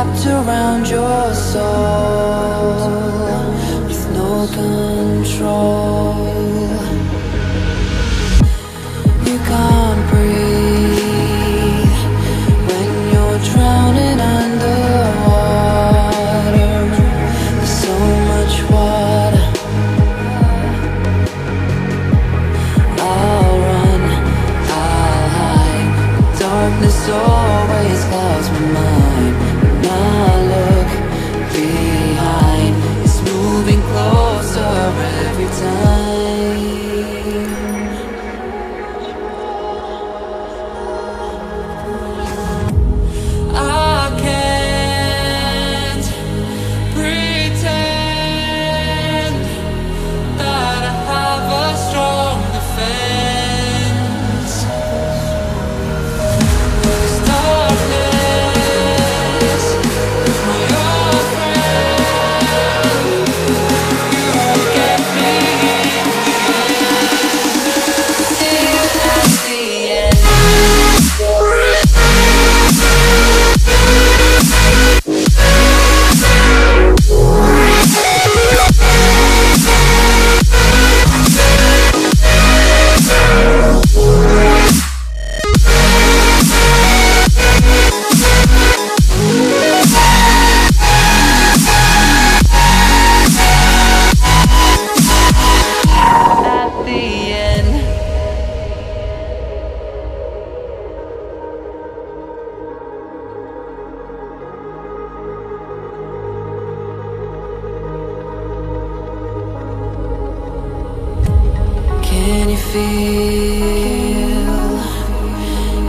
wrapped around your soul. feel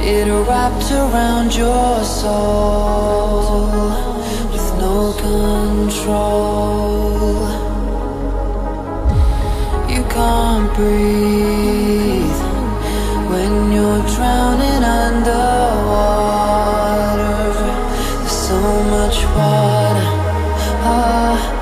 it wrapped around your soul with no control. You can't breathe when you're drowning underwater. There's so much water. Ah.